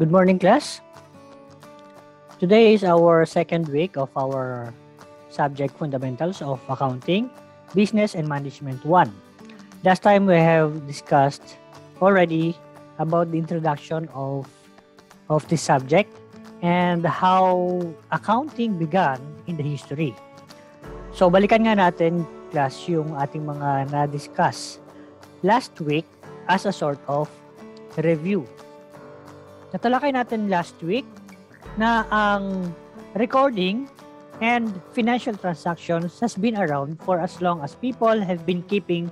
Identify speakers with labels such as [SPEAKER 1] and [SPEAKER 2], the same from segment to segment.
[SPEAKER 1] Good morning, class. Today is our second week of our subject Fundamentals of Accounting, Business and Management 1. Last time we have discussed already about the introduction of of this subject and how accounting began in the history. So balikan nga natin class yung ating mga na-discuss last week as a sort of review. Natalakay natin last week na ang recording and financial transactions has been around for as long as people have been keeping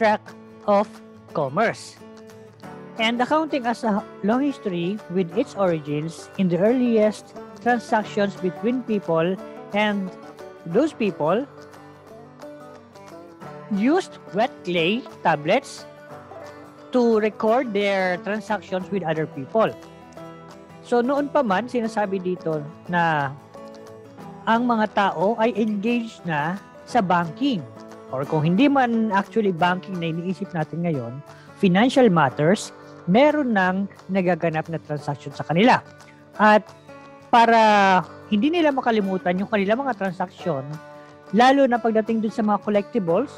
[SPEAKER 1] track of commerce. And accounting has a long history with its origins in the earliest transactions between people and those people used wet clay tablets to record their transactions with other people. So noon pa man, sinasabi dito na ang mga tao ay engaged na sa banking. Or kung hindi man actually banking na iniisip natin ngayon, financial matters, meron nang nagaganap na transaction sa kanila. At para hindi nila makalimutan yung kanilang mga transaction, lalo na pagdating dun sa mga collectibles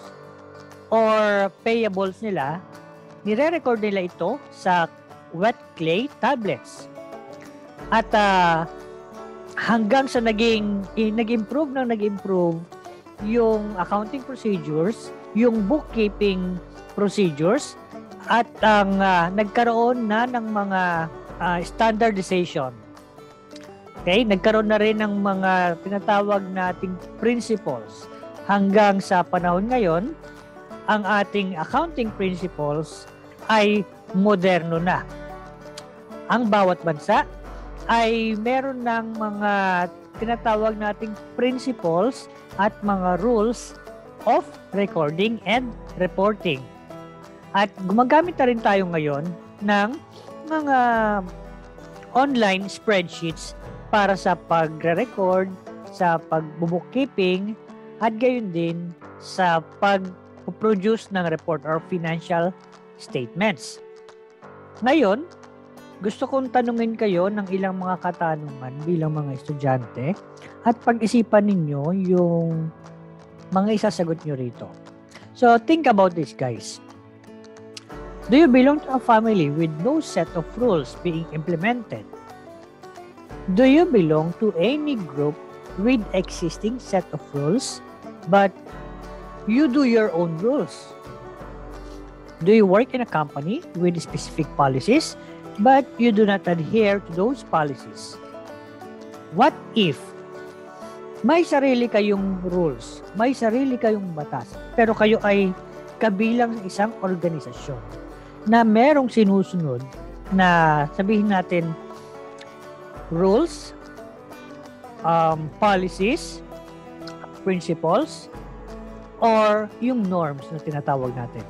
[SPEAKER 1] or payables nila, nire-record nila ito sa wet clay tablets. At uh, hanggang sa naging nag-improve nang nag-improve yung accounting procedures, yung bookkeeping procedures at ang uh, nagkaroon na ng mga uh, standardization. Okay, nagkaroon na rin ng mga tinatawag nating principles. Hanggang sa panahon ngayon, ang ating accounting principles ay moderno na. Ang bawat bansa ay meron ng mga tinatawag nating principles at mga rules of recording and reporting. At gumagamit na rin tayo ngayon ng mga online spreadsheets para sa pagre-record, sa pag-bookkeeping, at gayon din sa pag-produce ng report or financial statements. Ngayon, gusto kong tanungin kayo ng ilang mga katanungan bilang mga estudyante at pag-isipan ninyo yung mga isasagot nyo rito. So, think about this, guys. Do you belong to a family with no set of rules being implemented? Do you belong to any group with existing set of rules, but you do your own rules? Do you work in a company with specific policies, but you do not adhere to those policies? What if may sarili kayong rules, may sarili kayong batas, pero kayo ay kabilang ng isang organisasyon? na merong sinusunod na sabihin natin rules, um, policies, principles, or yung norms na tinatawag natin.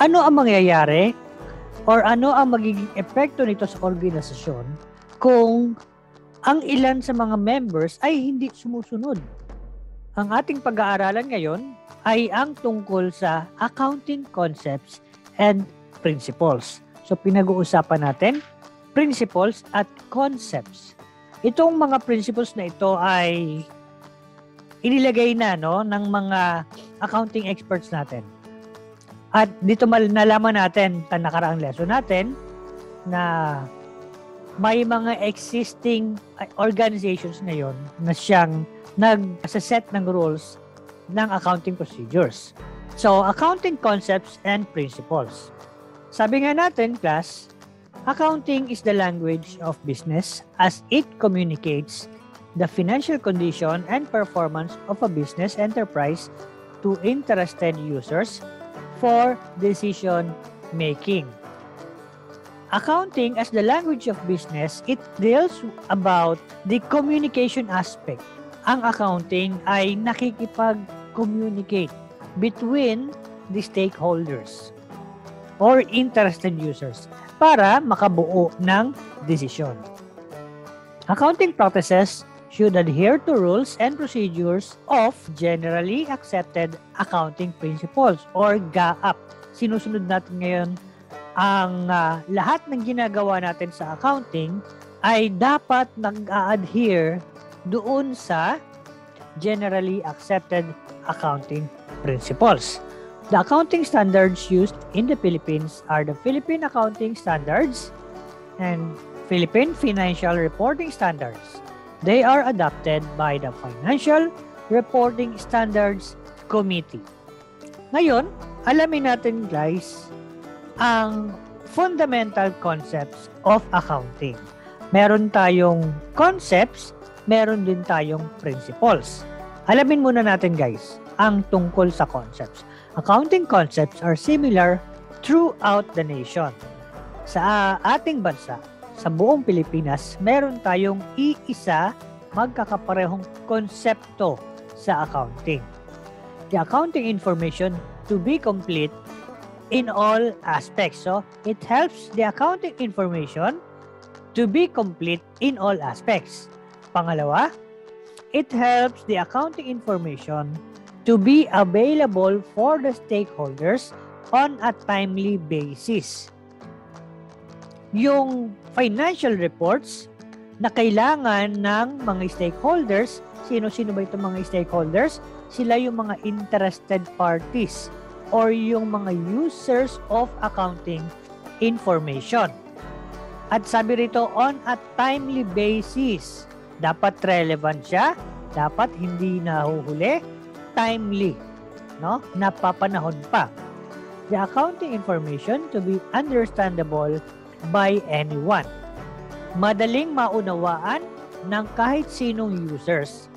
[SPEAKER 1] Ano ang mangyayari or ano ang magiging epekto nito sa organisasyon kung ang ilan sa mga members ay hindi sumusunod? Ang ating pag-aaralan ngayon ay ang tungkol sa accounting concepts and principles. So pinag-uusapan natin principles at concepts. Itong mga principles na ito ay inilagay na no ng mga accounting experts natin. At dito mal nalaman natin sa nakaraang lesson natin na may mga existing organizations ngayon na siyang nag-set ng rules ng accounting procedures. So, accounting concepts and principles. Sabi nga natin, class, accounting is the language of business as it communicates the financial condition and performance of a business enterprise to interested users for decision making. Accounting as the language of business, it deals about the communication aspect. Ang accounting ay nakikipag-communicate between the stakeholders or interested users para makabuo ng desisyon. Accounting practices should adhere to rules and procedures of generally accepted accounting principles or GAAP. Sinusunod natin ngayon ang uh, lahat ng ginagawa natin sa accounting ay dapat nag-adhere doon sa generally accepted accounting principles. The accounting standards used in the Philippines are the Philippine Accounting Standards and Philippine Financial Reporting Standards. They are adopted by the Financial Reporting Standards Committee. Ngayon, alamin natin guys ang fundamental concepts of accounting. Meron tayong concepts, meron din tayong principles. Alamin muna natin guys ang tungkol sa concepts. Accounting concepts are similar throughout the nation. Sa ating bansa, sa buong Pilipinas, meron tayong iisa magkakaparehong konsepto sa accounting. The accounting information to be complete in all aspects. So, it helps the accounting information to be complete in all aspects. Pangalawa, it helps the accounting information to be available for the stakeholders on a timely basis. Yung financial reports na kailangan ng mga stakeholders, sino-sino ba itong mga stakeholders? Sila yung mga interested parties or yung mga users of accounting information. At sabi rito, on a timely basis, dapat relevant siya, dapat hindi nahuhuli, timely, no? Napapanahon pa. The accounting information to be understandable by anyone. Madaling maunawaan ng kahit sinong users.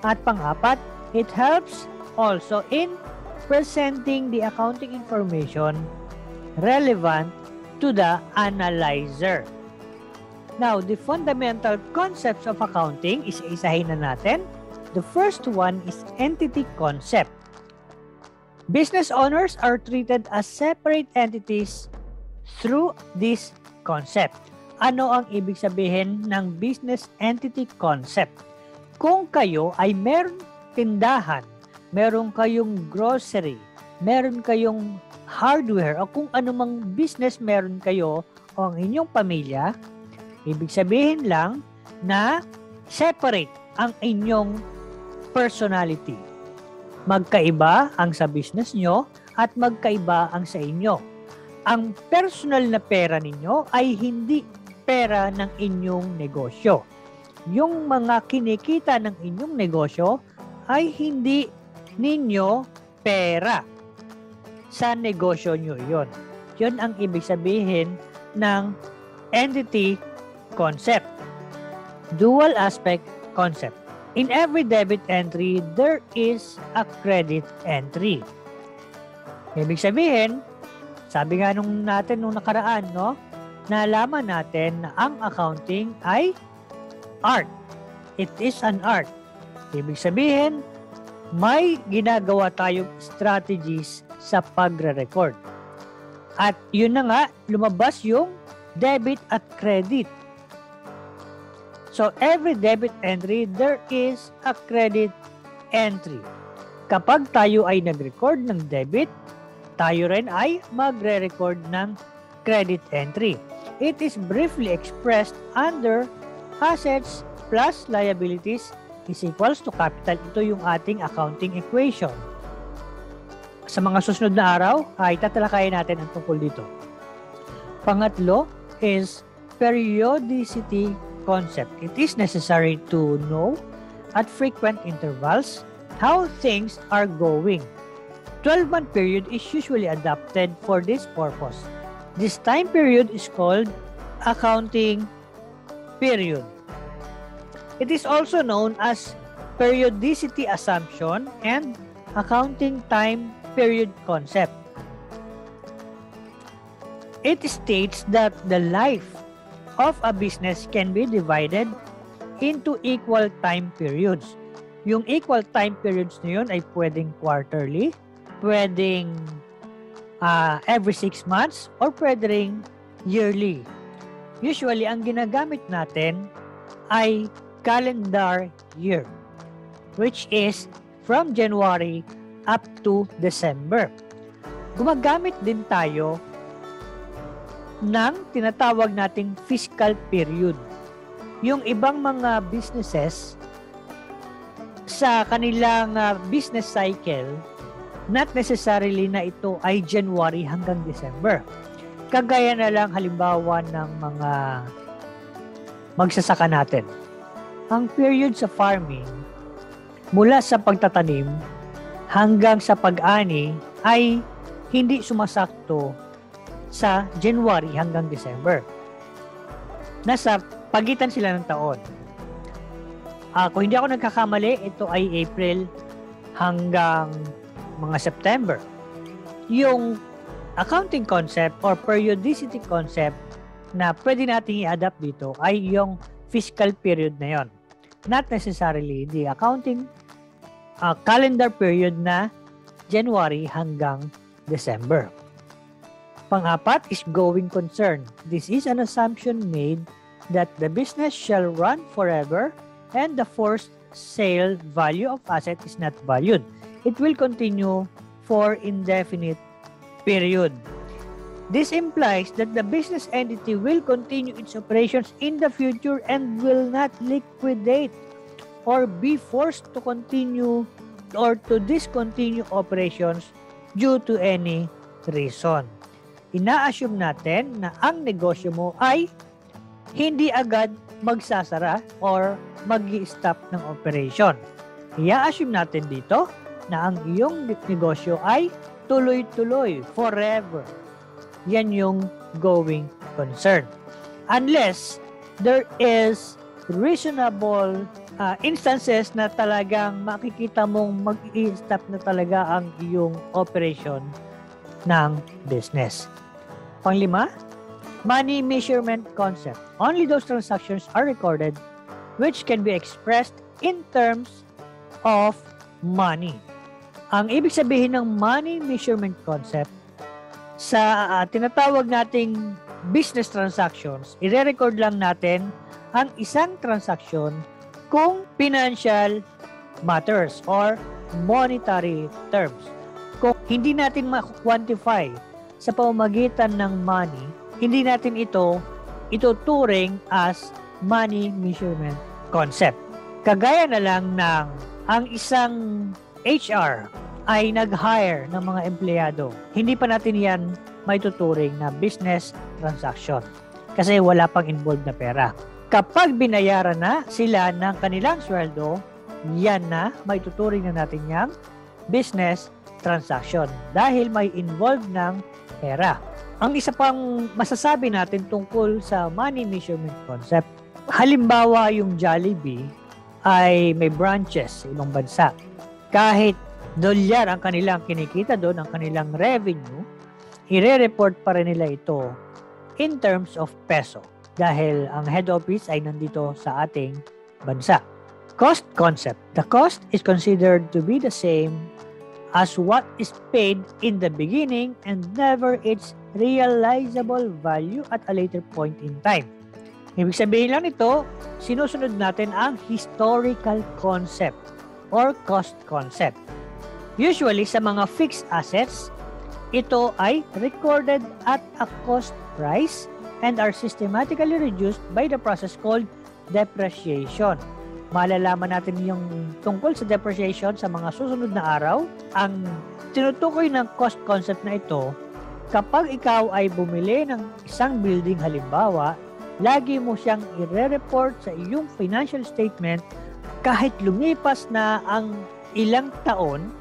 [SPEAKER 1] At pang-apat, it helps also in presenting the accounting information relevant to the analyzer. Now, the fundamental concepts of accounting, isa-isahin na natin. The first one is entity concept. Business owners are treated as separate entities through this concept. Ano ang ibig sabihin ng business entity concept? Kung kayo ay meron tindahan, meron kayong grocery, meron kayong hardware o kung anumang business meron kayo o ang inyong pamilya, ibig sabihin lang na separate ang inyong personality. Magkaiba ang sa business nyo at magkaiba ang sa inyo. Ang personal na pera ninyo ay hindi pera ng inyong negosyo. Yung mga kinikita ng inyong negosyo ay hindi ninyo pera. Sa negosyo nyo yon. Yun ang ibig sabihin ng entity concept. Dual aspect concept. In every debit entry, there is a credit entry. Ibig sabihin, sabi nga nung natin nung nakaraan, no? Nalaman natin na ang accounting ay art. It is an art. Ibig sabihin, may ginagawa tayong strategies sa pagre-record. At yun na nga, lumabas yung debit at credit. So every debit entry, there is a credit entry. Kapag tayo ay nag-record ng debit, tayo rin ay magre-record ng credit entry. It is briefly expressed under assets plus liabilities is equals to capital. Ito yung ating accounting equation. Sa mga susunod na araw, ay tatalakayin natin ang tungkol dito. Pangatlo is periodicity concept. It is necessary to know at frequent intervals how things are going. 12-month period is usually adopted for this purpose. This time period is called accounting period. It is also known as periodicity assumption and accounting time period concept. It states that the life of a business can be divided into equal time periods. Yung equal time periods na yun ay pwedeng quarterly, pwedeng uh, every six months, or pwedeng yearly. Usually, ang ginagamit natin ay calendar year, which is from January up to December. Gumagamit din tayo ng tinatawag nating fiscal period. Yung ibang mga businesses sa kanilang uh, business cycle, not necessarily na ito ay January hanggang December. Kagaya na lang halimbawa ng mga magsasaka natin. Ang period sa farming, mula sa pagtatanim hanggang sa pag-ani ay hindi sumasakto sa January hanggang December. Nasa pagitan sila ng taon. Uh, kung hindi ako nagkakamali, ito ay April hanggang mga September. Yung accounting concept or periodicity concept na pwede nating i-adapt dito ay yung fiscal period na yon. Not necessarily the accounting uh, calendar period na January hanggang December. Pang-apat is going concern. This is an assumption made that the business shall run forever and the forced sale value of asset is not valued. It will continue for indefinite period. This implies that the business entity will continue its operations in the future and will not liquidate or be forced to continue or to discontinue operations due to any reason. Ina-assume natin na ang negosyo mo ay hindi agad magsasara or mag stop ng operation. Ia-assume natin dito na ang iyong negosyo ay tuloy-tuloy, forever. Yan yung going concern. Unless there is reasonable uh, instances na talagang makikita mong mag-i-stop na talaga ang iyong operation ng business. Panglima, money measurement concept. Only those transactions are recorded which can be expressed in terms of money. Ang ibig sabihin ng money measurement concept sa uh, tinatawag nating business transactions, ire-record lang natin ang isang transaction kung financial matters or monetary terms. Kung hindi natin ma-quantify sa pamamagitan ng money, hindi natin ito ituturing as money measurement concept. Kagaya na lang ng ang isang HR ay nag-hire ng mga empleyado. Hindi pa natin yan may tuturing na business transaction kasi wala pang involved na pera. Kapag binayaran na sila ng kanilang sweldo, yan na may tuturing na natin yang business transaction dahil may involved ng pera. Ang isa pang masasabi natin tungkol sa money measurement concept, halimbawa yung Jollibee ay may branches sa ibang bansa. Kahit dolyar ang kanilang kinikita doon, ang kanilang revenue, ire-report pa rin nila ito in terms of peso dahil ang head office ay nandito sa ating bansa. Cost concept. The cost is considered to be the same as what is paid in the beginning and never its realizable value at a later point in time. Ibig sabihin lang nito, sinusunod natin ang historical concept or cost concept. Usually sa mga fixed assets, ito ay recorded at a cost price and are systematically reduced by the process called depreciation malalaman natin yung tungkol sa depreciation sa mga susunod na araw. Ang tinutukoy ng cost concept na ito, kapag ikaw ay bumili ng isang building halimbawa, lagi mo siyang ire-report sa iyong financial statement kahit lumipas na ang ilang taon,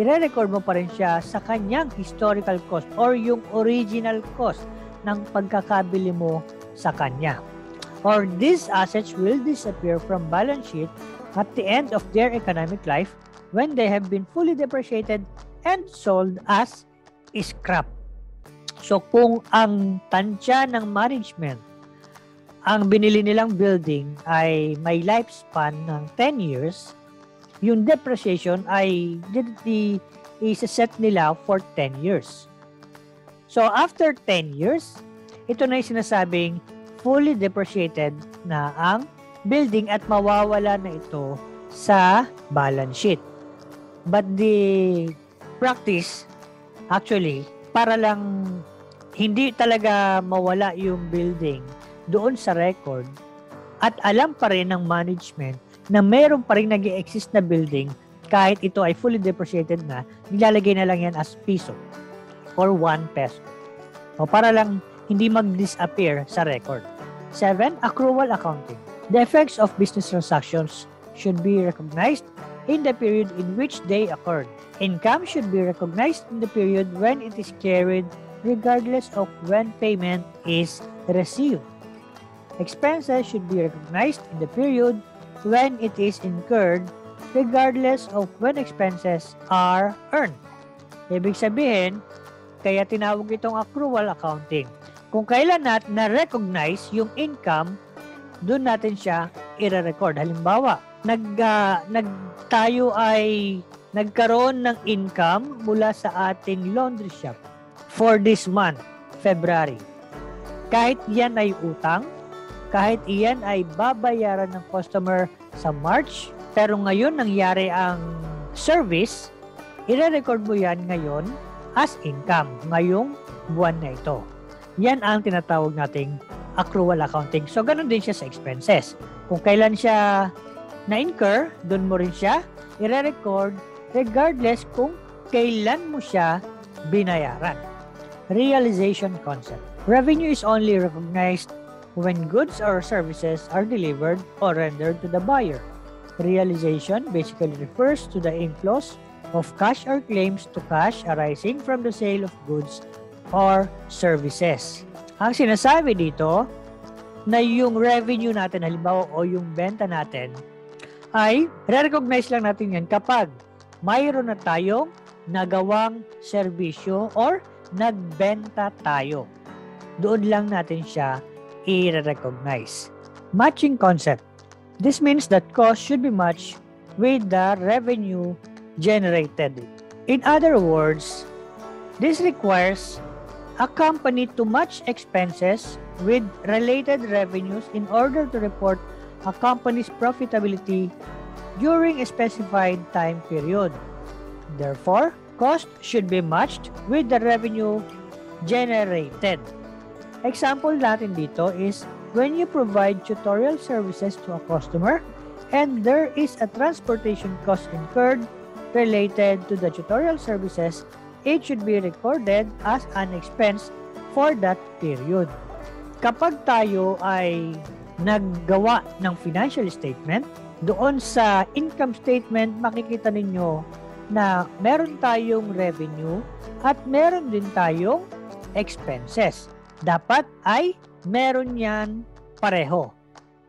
[SPEAKER 1] ire-record mo pa rin siya sa kanyang historical cost or yung original cost ng pagkakabili mo sa kanya or these assets will disappear from balance sheet at the end of their economic life when they have been fully depreciated and sold as scrap. So kung ang tansya ng management ang binili nilang building ay may lifespan ng 10 years, yung depreciation ay i-set nila for 10 years. So after 10 years, ito na yung sinasabing fully depreciated na ang building at mawawala na ito sa balance sheet. But the practice, actually, para lang hindi talaga mawala yung building doon sa record at alam pa rin ng management na meron pa rin nag exist na building kahit ito ay fully depreciated na, nilalagay na lang yan as piso or 1 peso. O para lang hindi mag-disappear sa record. 7. Accrual accounting. The effects of business transactions should be recognized in the period in which they occurred. Income should be recognized in the period when it is carried regardless of when payment is received. Expenses should be recognized in the period when it is incurred regardless of when expenses are earned. Ibig sabihin, kaya tinawag itong accrual accounting. Kung kailan natin na-recognize yung income, doon natin siya i-record. Halimbawa, nag, uh, nag tayo ay nagkaroon ng income mula sa ating laundry shop for this month, February. Kahit yan ay utang, kahit iyan ay babayaran ng customer sa March, pero ngayon nangyari ang service, i-record mo yan ngayon as income ngayong buwan na ito. Yan ang tinatawag nating accrual accounting. So, ganun din siya sa expenses. Kung kailan siya na-incur, doon mo rin siya i-record regardless kung kailan mo siya binayaran. Realization concept. Revenue is only recognized when goods or services are delivered or rendered to the buyer. Realization basically refers to the inflows of cash or claims to cash arising from the sale of goods or services. Ang sinasabi dito na yung revenue natin halimbawa o yung benta natin ay re-recognize lang natin yan kapag mayroon na tayong nagawang serbisyo or nagbenta tayo. Doon lang natin siya i-recognize. Matching concept. This means that cost should be matched with the revenue generated. In other words, this requires a company to match expenses with related revenues in order to report a company's profitability during a specified time period. Therefore, cost should be matched with the revenue generated. Example natin dito is when you provide tutorial services to a customer and there is a transportation cost incurred related to the tutorial services, it should be recorded as an expense for that period. Kapag tayo ay naggawa ng financial statement, doon sa income statement makikita ninyo na meron tayong revenue at meron din tayong expenses. Dapat ay meron yan pareho.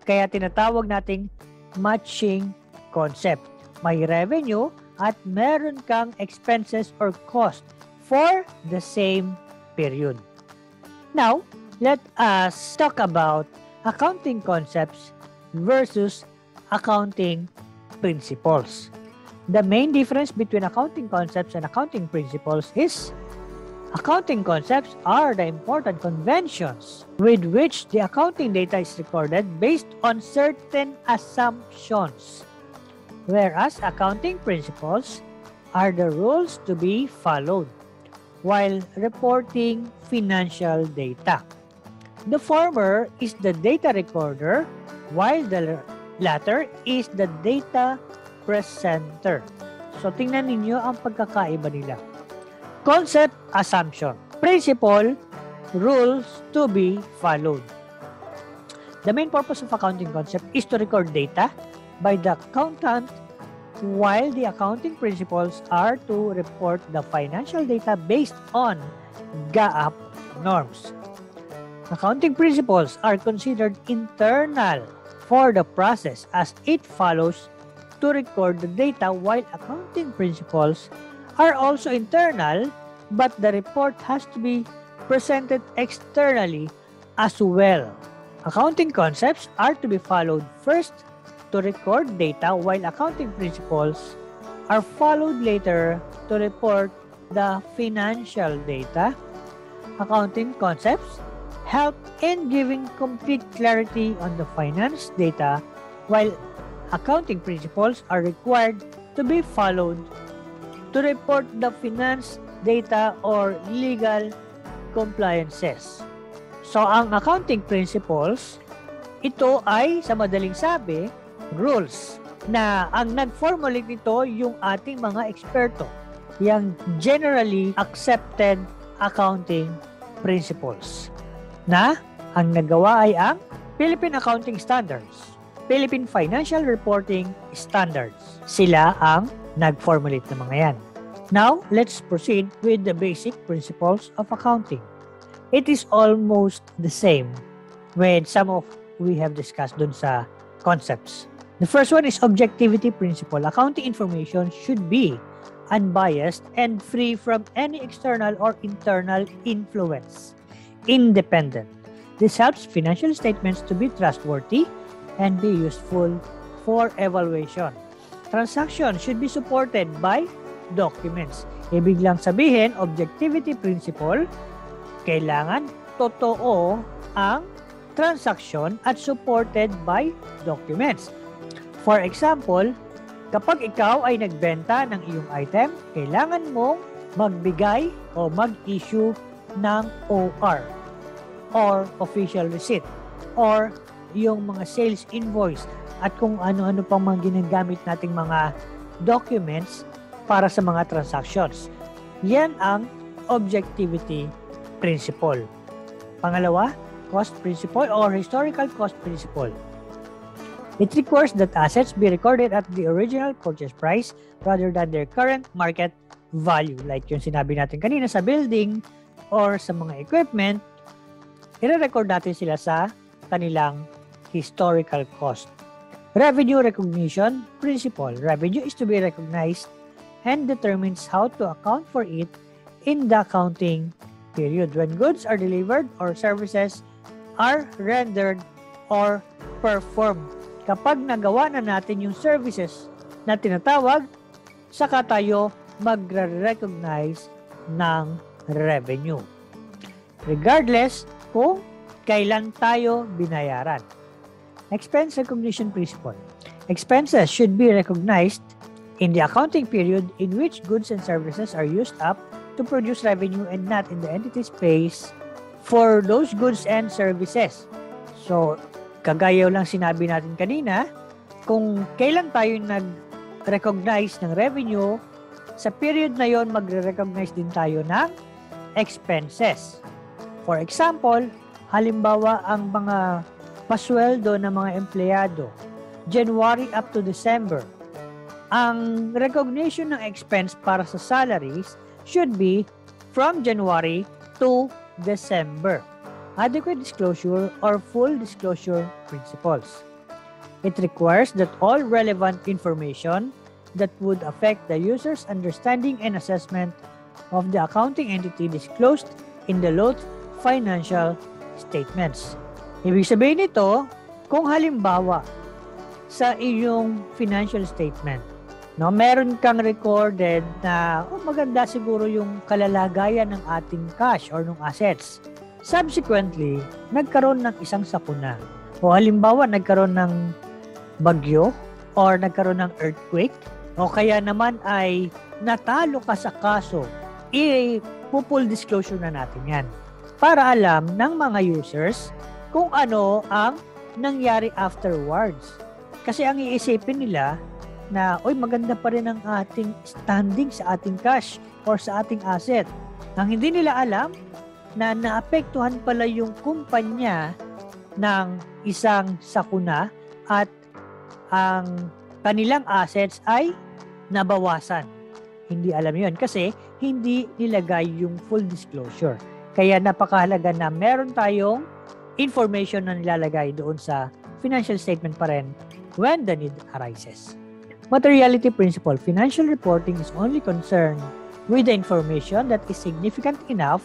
[SPEAKER 1] Kaya tinatawag nating matching concept. May revenue at meron kang expenses or cost for the same period. Now, let us talk about accounting concepts versus accounting principles. The main difference between accounting concepts and accounting principles is accounting concepts are the important conventions with which the accounting data is recorded based on certain assumptions whereas accounting principles are the rules to be followed while reporting financial data. The former is the data recorder, while the latter is the data presenter. So tingnan ninyo ang pagkakaiba nila. Concept, assumption. Principle, rules to be followed. The main purpose of accounting concept is to record data by the accountant while the accounting principles are to report the financial data based on GAAP norms. Accounting principles are considered internal for the process as it follows to record the data while accounting principles are also internal but the report has to be presented externally as well. Accounting concepts are to be followed first to record data while accounting principles are followed later to report the financial data. Accounting concepts help in giving complete clarity on the finance data while accounting principles are required to be followed to report the finance data or legal compliances. So, ang accounting principles, ito ay, sa madaling sabi, rules na ang nag-formulate nito yung ating mga eksperto. Yung generally accepted accounting principles na ang nagawa ay ang Philippine Accounting Standards, Philippine Financial Reporting Standards. Sila ang nag-formulate ng mga yan. Now, let's proceed with the basic principles of accounting. It is almost the same with some of we have discussed dun sa concepts. The first one is objectivity principle. Accounting information should be unbiased and free from any external or internal influence. Independent. This helps financial statements to be trustworthy and be useful for evaluation. Transactions should be supported by documents. Ibig lang sabihin, objectivity principle, kailangan totoo ang transaction at supported by documents. For example, kapag ikaw ay nagbenta ng iyong item, kailangan mong magbigay o mag-issue ng OR or official receipt or yung mga sales invoice at kung ano-ano pang mga ginagamit nating mga documents para sa mga transactions. Yan ang objectivity principle. Pangalawa, cost principle or historical cost principle. It requires that assets be recorded at the original purchase price rather than their current market value. Like yung sinabi natin kanina sa building or sa mga equipment, i-record natin sila sa kanilang historical cost. Revenue recognition principle. Revenue is to be recognized and determines how to account for it in the accounting period when goods are delivered or services are rendered or performed kapag nagawa na natin yung services na tinatawag, saka tayo magre-recognize ng revenue. Regardless kung kailan tayo binayaran. Expense recognition principle. Expenses should be recognized in the accounting period in which goods and services are used up to produce revenue and not in the entity's space for those goods and services. So, Kagaya lang sinabi natin kanina, kung kailan tayo nag-recognize ng revenue, sa period na yon magre-recognize din tayo ng expenses. For example, halimbawa ang mga pasweldo ng mga empleyado, January up to December, ang recognition ng expense para sa salaries should be from January to December adequate disclosure or full disclosure principles. It requires that all relevant information that would affect the user's understanding and assessment of the accounting entity disclosed in the loan financial statements. Ibig sabihin nito, kung halimbawa sa iyong financial statement, no, meron kang recorded na oh, maganda siguro yung kalalagayan ng ating cash or ng assets Subsequently, nagkaroon ng isang sakuna. O halimbawa, nagkaroon ng bagyo or nagkaroon ng earthquake o kaya naman ay natalo ka sa kaso, i-full disclosure na natin yan para alam ng mga users kung ano ang nangyari afterwards. Kasi ang iisipin nila na, oy maganda pa rin ang ating standing sa ating cash or sa ating asset. Ang hindi nila alam, na naapektuhan pala yung kumpanya ng isang sakuna at ang kanilang assets ay nabawasan. Hindi alam yon kasi hindi nilagay yung full disclosure. Kaya napakahalaga na meron tayong information na nilalagay doon sa financial statement pa rin when the need arises. Materiality principle, financial reporting is only concerned with the information that is significant enough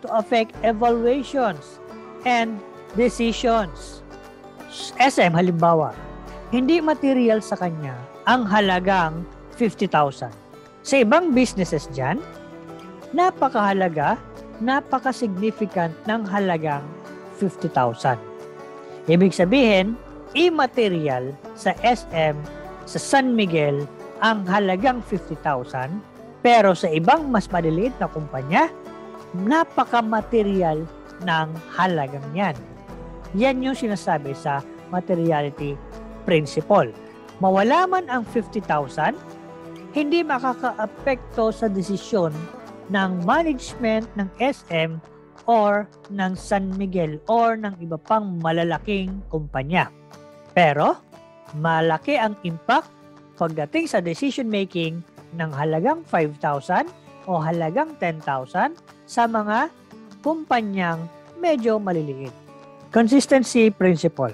[SPEAKER 1] to affect evaluations and decisions. SM halimbawa, hindi material sa kanya ang halagang 50,000. Sa ibang businesses dyan, napakahalaga, napaka-significant ng halagang 50,000. Ibig sabihin, immaterial sa SM sa San Miguel ang halagang 50,000 pero sa ibang mas maliliit na kumpanya napaka-material ng halagang yan. Yan yung sinasabi sa materiality principle. Mawala man ang 50,000, hindi makaka-apekto sa desisyon ng management ng SM or ng San Miguel or ng iba pang malalaking kumpanya. Pero, malaki ang impact pagdating sa decision making ng halagang 5,000 o halagang 10,000 sa mga kumpanyang medyo maliliit. Consistency principle.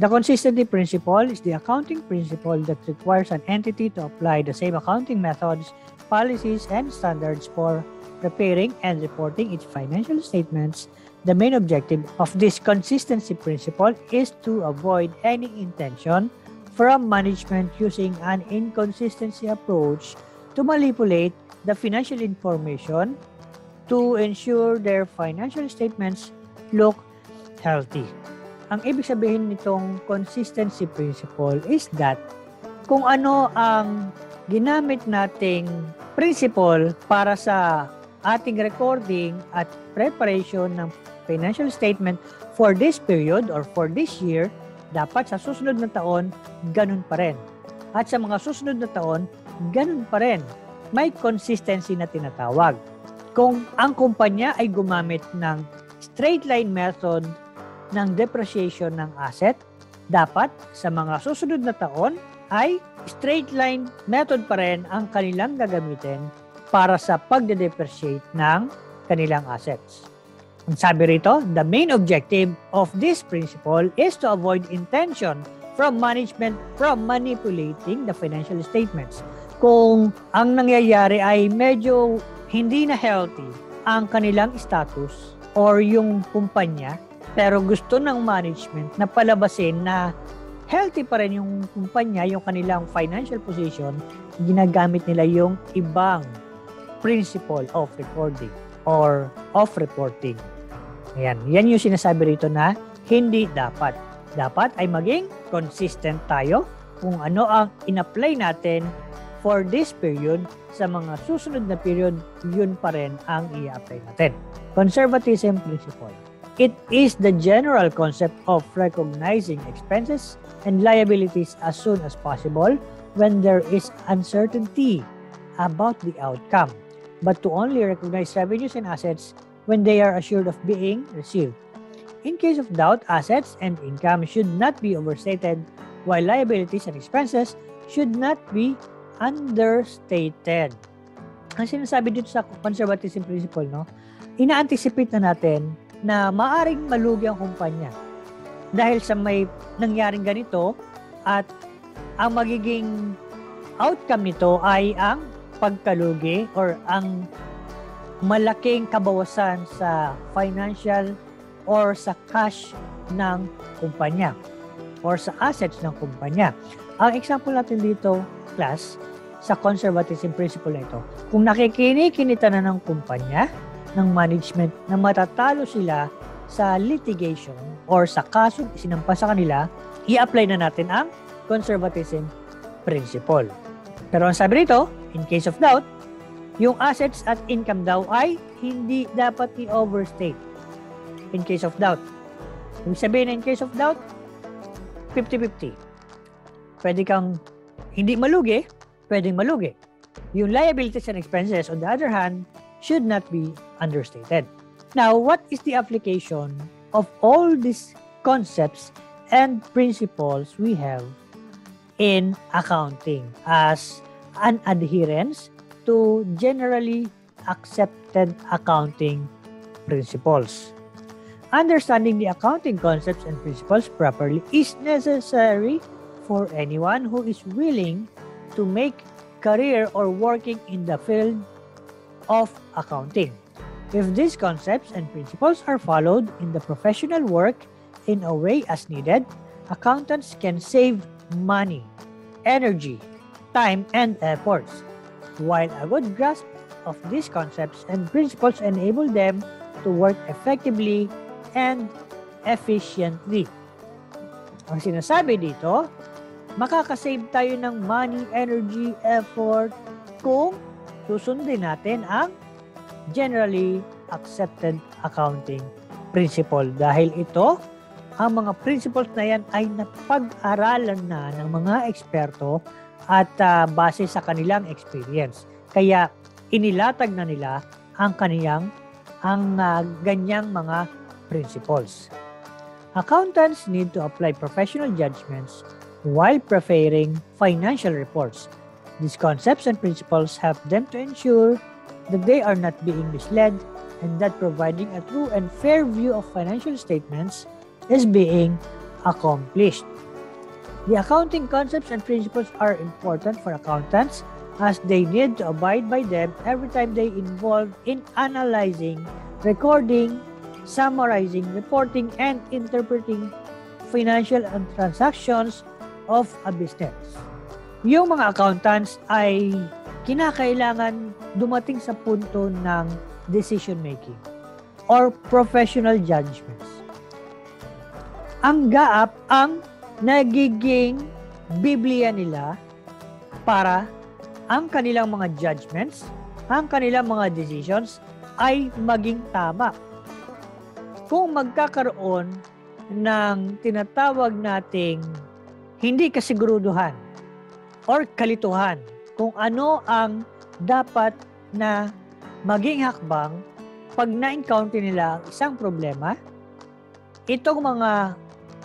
[SPEAKER 1] The consistency principle is the accounting principle that requires an entity to apply the same accounting methods, policies, and standards for preparing and reporting its financial statements. The main objective of this consistency principle is to avoid any intention from management using an inconsistency approach to manipulate the financial information to ensure their financial statements look healthy. Ang ibig sabihin nitong consistency principle is that kung ano ang ginamit nating principle para sa ating recording at preparation ng financial statement for this period or for this year, dapat sa susunod na taon, ganun pa rin. At sa mga susunod na taon, ganun pa rin. May consistency na tinatawag. Kung ang kumpanya ay gumamit ng straight line method ng depreciation ng asset, dapat sa mga susunod na taon ay straight line method pa rin ang kanilang gagamitin para sa pagde-depreciate ng kanilang assets. Ang sabi rito, the main objective of this principle is to avoid intention from management from manipulating the financial statements. Kung ang nangyayari ay medyo hindi na healthy ang kanilang status or yung kumpanya, pero gusto ng management na palabasin na healthy pa rin yung kumpanya, yung kanilang financial position, ginagamit nila yung ibang principle of recording or of reporting. Ayan, yan yung sinasabi rito na hindi dapat. Dapat ay maging consistent tayo kung ano ang in-apply natin for this period sa mga susunod na period, yun pa rin ang i-apply natin. Conservatism principle. It is the general concept of recognizing expenses and liabilities as soon as possible when there is uncertainty about the outcome, but to only recognize revenues and assets when they are assured of being received. In case of doubt, assets and income should not be overstated, while liabilities and expenses should not be understated. Ang sinasabi dito sa conservatism principle, no, ina-anticipate na natin na maaring malugi ang kumpanya dahil sa may nangyaring ganito at ang magiging outcome nito ay ang pagkalugi or ang malaking kabawasan sa financial or sa cash ng kumpanya or sa assets ng kumpanya. Ang example natin dito, class, sa conservatism principle ito, kung nakikinikinita na ng kumpanya, ng management na matatalo sila sa litigation or sa kasong isinampa sa kanila, i-apply na natin ang conservatism principle. Pero ang sabi rito, in case of doubt, yung assets at income daw ay hindi dapat i-overstate in case of doubt. Ibig sabihin in case of doubt, 50-50. Pwede kang hindi malugi, pwedeng malugi. Yung liabilities and expenses, on the other hand, should not be understated. Now, what is the application of all these concepts and principles we have in accounting as an adherence to generally accepted accounting principles. Understanding the accounting concepts and principles properly is necessary for anyone who is willing to make career or working in the field of accounting. If these concepts and principles are followed in the professional work in a way as needed, accountants can save money, energy, time, and efforts while a good grasp of these concepts and principles enable them to work effectively and efficiently. Ang sinasabi dito, makakasave tayo ng money, energy, effort kung susundin natin ang generally accepted accounting principle. Dahil ito, ang mga principles na yan ay napag-aralan na ng mga eksperto at uh, base sa kanilang experience. Kaya inilatag na nila ang kaniyang ang uh, ganyang mga principles. Accountants need to apply professional judgments while preparing financial reports. These concepts and principles help them to ensure that they are not being misled and that providing a true and fair view of financial statements is being accomplished. The accounting concepts and principles are important for accountants as they need to abide by them every time they involve in analyzing, recording, summarizing, reporting, and interpreting financial and transactions of a business. Yung mga accountants ay kinakailangan dumating sa punto ng decision making or professional judgments ang gaap ang nagiging Biblia nila para ang kanilang mga judgments, ang kanilang mga decisions ay maging tama. Kung magkakaroon ng tinatawag nating hindi kasiguruduhan or kalituhan kung ano ang dapat na maging hakbang pag na-encounter nila isang problema, itong mga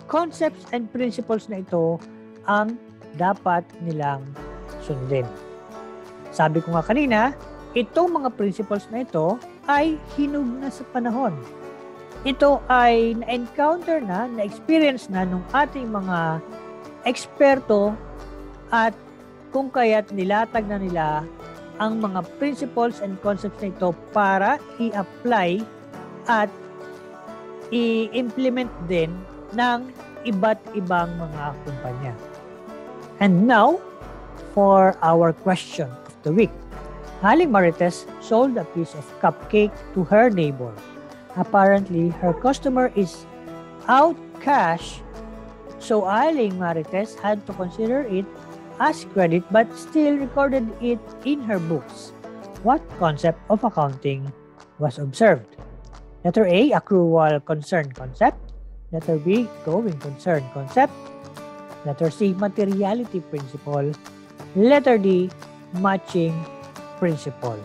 [SPEAKER 1] concepts and principles na ito ang dapat nilang sundin. Sabi ko nga kanina, itong mga principles na ito ay hinug na sa panahon. Ito ay na-encounter na, na-experience na ng ating mga eksperto at kung kaya't nilatag na nila ang mga principles and concepts na ito para i-apply at i-implement din ng iba't ibang mga kumpanya. And now, for our question of the week. Haling Marites sold a piece of cupcake to her neighbor. Apparently, her customer is out cash, so Aling Marites had to consider it as credit but still recorded it in her books. What concept of accounting was observed? Letter A, accrual concern concept. Letter B, going concern concept. Letter C, materiality principle. Letter D, matching principle.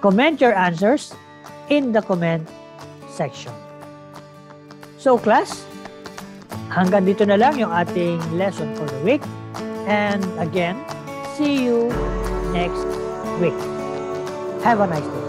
[SPEAKER 1] Comment your answers in the comment section. So class, hanggang dito na lang yung ating lesson for the week. And again, see you next week. Have a nice day.